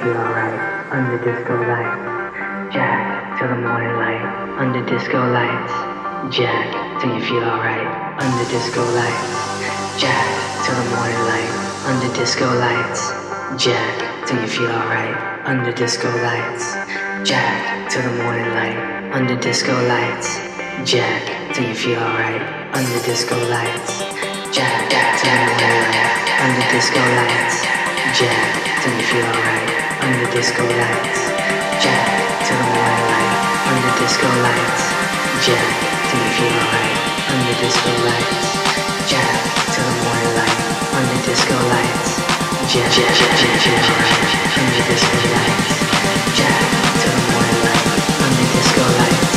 feel alright under disco lights. Jack till the morning light under disco lights. Jack till you feel alright under disco lights. Jack till the morning light under disco lights. Jack till you feel alright under disco lights. Jack till the morning light under disco lights. Jack till you feel alright under disco lights. Jack, till the morning light. under disco lights. Jack till you feel alright under disco lights. Jack, till the morning light, under disco lights. Jack, till you feel alright, under disco lights. Jack, till the morning light, under disco lights. Jack, Jack, Jack, Jack, Jack, Jack, under disco lights. Jack, till the morning light, under disco lights.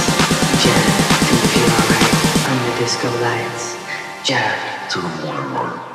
Jack, till you feel alright, under disco lights. Jack, to the morning light.